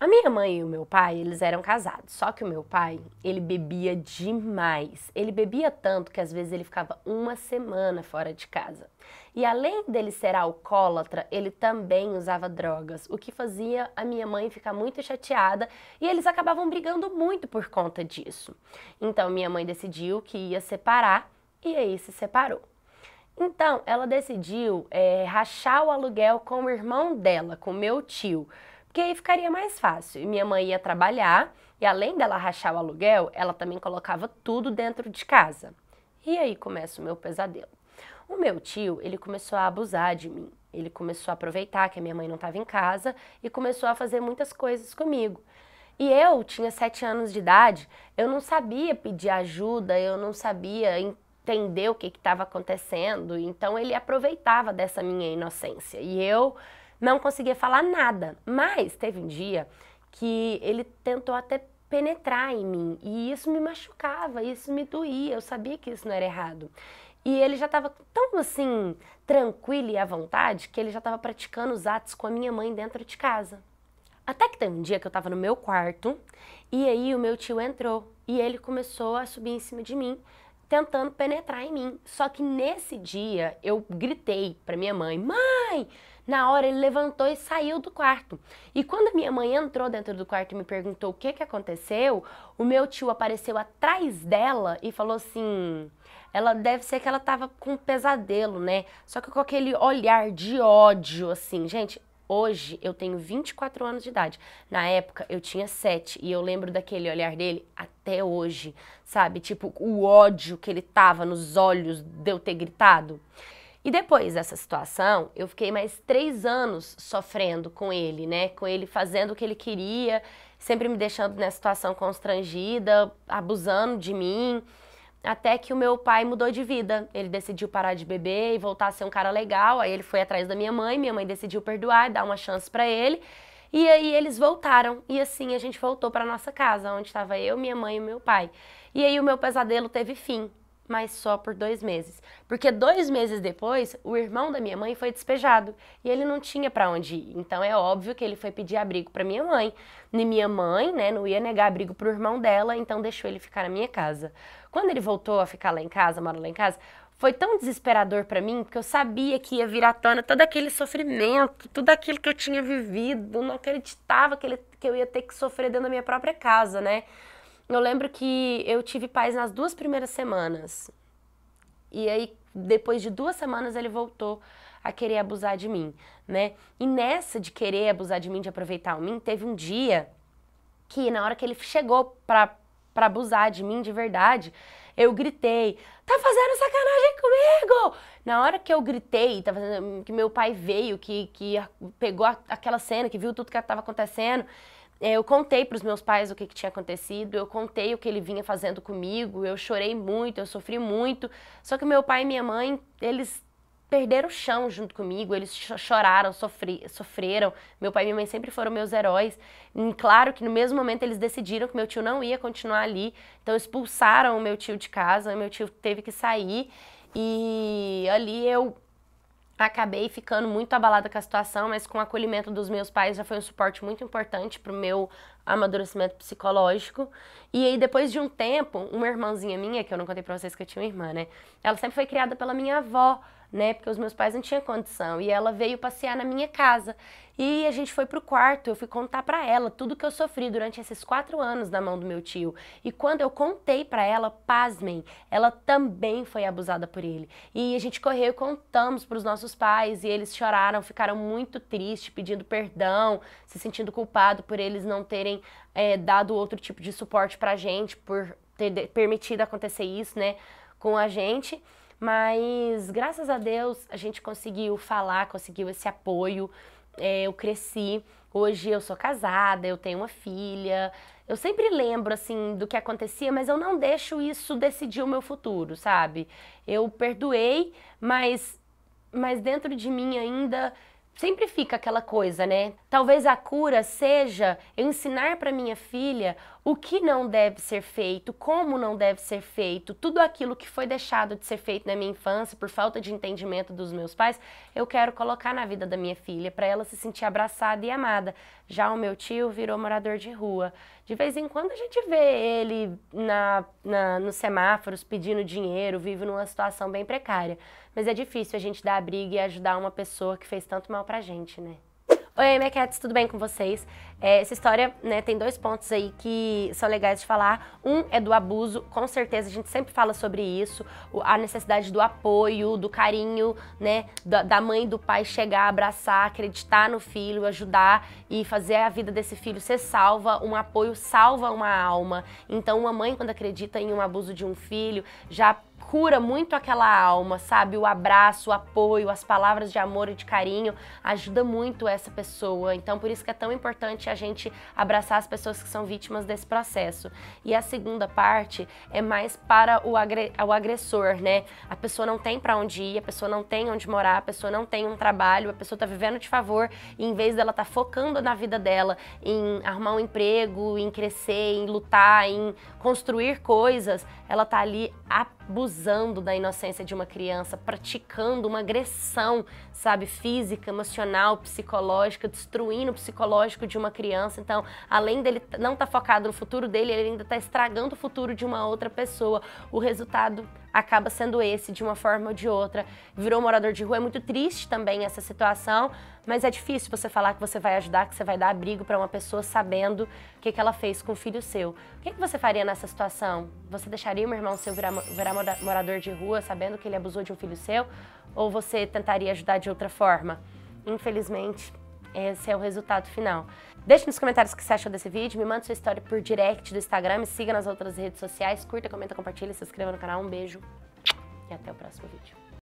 A minha mãe e o meu pai, eles eram casados. Só que o meu pai, ele bebia demais. Ele bebia tanto que às vezes ele ficava uma semana fora de casa. E além dele ser alcoólatra, ele também usava drogas, o que fazia a minha mãe ficar muito chateada e eles acabavam brigando muito por conta disso. Então minha mãe decidiu que ia separar e aí se separou. Então ela decidiu é, rachar o aluguel com o irmão dela, com meu tio porque aí ficaria mais fácil. E minha mãe ia trabalhar e além dela rachar o aluguel, ela também colocava tudo dentro de casa. E aí começa o meu pesadelo. O meu tio, ele começou a abusar de mim. Ele começou a aproveitar que a minha mãe não estava em casa e começou a fazer muitas coisas comigo. E eu tinha sete anos de idade, eu não sabia pedir ajuda, eu não sabia entender o que estava acontecendo. Então ele aproveitava dessa minha inocência. E eu não conseguia falar nada. Mas teve um dia que ele tentou até penetrar em mim e isso me machucava, isso me doía, eu sabia que isso não era errado. E ele já estava tão assim, tranquilo e à vontade, que ele já estava praticando os atos com a minha mãe dentro de casa. Até que teve um dia que eu estava no meu quarto e aí o meu tio entrou e ele começou a subir em cima de mim, tentando penetrar em mim. Só que nesse dia eu gritei para minha mãe: "Mãe, na hora ele levantou e saiu do quarto. E quando minha mãe entrou dentro do quarto e me perguntou o que, que aconteceu, o meu tio apareceu atrás dela e falou assim: ela deve ser que ela tava com um pesadelo, né? Só que com aquele olhar de ódio, assim. Gente, hoje eu tenho 24 anos de idade. Na época eu tinha 7 e eu lembro daquele olhar dele até hoje, sabe? Tipo, o ódio que ele tava nos olhos de eu ter gritado. E depois dessa situação, eu fiquei mais três anos sofrendo com ele, né? Com ele fazendo o que ele queria, sempre me deixando nessa situação constrangida, abusando de mim. Até que o meu pai mudou de vida. Ele decidiu parar de beber e voltar a ser um cara legal. Aí ele foi atrás da minha mãe, minha mãe decidiu perdoar, dar uma chance para ele. E aí eles voltaram e assim a gente voltou para nossa casa, onde estava eu, minha mãe e meu pai. E aí o meu pesadelo teve fim mas só por dois meses. Porque dois meses depois, o irmão da minha mãe foi despejado e ele não tinha para onde ir. Então é óbvio que ele foi pedir abrigo para minha mãe. E minha mãe, né, não ia negar abrigo pro irmão dela, então deixou ele ficar na minha casa. Quando ele voltou a ficar lá em casa, mora lá em casa, foi tão desesperador para mim, porque eu sabia que ia vir à tona todo aquele sofrimento, tudo aquilo que eu tinha vivido, não acreditava que, ele, que eu ia ter que sofrer dentro da minha própria casa, né? Eu lembro que eu tive paz nas duas primeiras semanas. E aí, depois de duas semanas, ele voltou a querer abusar de mim, né? E nessa de querer abusar de mim, de aproveitar o mim, teve um dia que na hora que ele chegou pra, pra abusar de mim de verdade, eu gritei, tá fazendo sacanagem comigo! Na hora que eu gritei, tá fazendo, que meu pai veio, que, que pegou aquela cena, que viu tudo que estava acontecendo, eu contei para os meus pais o que, que, tinha acontecido, eu contei o que ele vinha fazendo comigo, eu chorei muito, eu sofri muito. Só que meu pai e minha mãe, eles perderam o chão junto comigo, eles choraram, sofri, sofreram. Meu pai e minha mãe sempre foram meus heróis. E claro que no mesmo momento eles decidiram que meu tio não ia continuar ali, então expulsaram o meu tio de casa, meu tio teve que sair. E ali eu acabei ficando muito abalada com a situação, mas com o acolhimento dos meus pais já foi um suporte muito importante para o meu amadurecimento psicológico. E aí, depois de um tempo, uma irmãzinha minha, que eu não contei para vocês que eu tinha uma irmã, né? Ela sempre foi criada pela minha avó né? Porque os meus pais não tinham condição. E ela veio passear na minha casa. E a gente foi pro quarto, eu fui contar para ela tudo que eu sofri durante esses quatro anos na mão do meu tio. E quando eu contei para ela, pasmem, ela também foi abusada por ele. E a gente correu e contamos para os nossos pais e eles choraram, ficaram muito tristes, pedindo perdão, se sentindo culpado por eles não terem é, dado outro tipo de suporte pra gente, por ter permitido acontecer isso, né, com a gente. Mas graças a Deus a gente conseguiu falar, conseguiu esse apoio. É, eu cresci. Hoje eu sou casada, eu tenho uma filha. Eu sempre lembro assim do que acontecia, mas eu não deixo isso decidir o meu futuro, sabe? Eu perdoei, mas mas dentro de mim ainda sempre fica aquela coisa, né? Talvez a cura seja eu ensinar para minha filha o que não deve ser feito, como não deve ser feito, tudo aquilo que foi deixado de ser feito na minha infância por falta de entendimento dos meus pais, eu quero colocar na vida da minha filha para ela se sentir abraçada e amada. Já o meu tio virou morador de rua. De vez em quando a gente vê ele na, na, nos semáforos pedindo dinheiro, vive numa situação bem precária. Mas é difícil a gente dar a briga e ajudar uma pessoa que fez tanto mal pra gente, né? Oi, Mequetes, tudo bem com vocês? É, essa história né, tem dois pontos aí que são legais de falar. Um é do abuso, com certeza a gente sempre fala sobre isso, a necessidade do apoio, do carinho, né, da, da mãe e do pai chegar, abraçar, acreditar no filho, ajudar e fazer a vida desse filho ser salva. Um apoio salva uma alma. Então, uma mãe, quando acredita em um abuso de um filho, já cura muito aquela alma, sabe? O abraço, o apoio, as palavras de amor e de carinho ajuda muito essa pessoa. Então, por isso que é tão importante a gente abraçar as pessoas que são vítimas desse processo. E a segunda parte é mais para o, agre o agressor, né? A pessoa não tem para onde ir, a pessoa não tem onde morar, a pessoa não tem um trabalho, a pessoa tá vivendo de favor e em vez dela tá focando na vida dela em arrumar um emprego, em crescer, em lutar, em construir coisas, ela tá ali abusando da inocência de uma criança, praticando uma agressão, sabe, física, emocional, psicológica, destruindo o psicológico de uma criança. Então, além dele não estar tá focado no futuro dele, ele ainda está estragando o futuro de uma outra pessoa. O resultado acaba sendo esse, de uma forma ou de outra. Virou morador de rua, é muito triste também essa situação, mas é difícil você falar que você vai ajudar, que você vai dar abrigo para uma pessoa sabendo o que, que ela fez com o filho seu. O que, que você faria nessa situação? Você deixaria o irmão seu virar, virar morador de rua sabendo que ele abusou de um filho seu? Ou você tentaria ajudar de outra forma? Infelizmente, esse é o resultado final. Deixe nos comentários o que você achou desse vídeo, me manda sua história por direct do Instagram, me siga nas outras redes sociais, curta, comenta, compartilha, se inscreva no canal. Um beijo e até o próximo vídeo.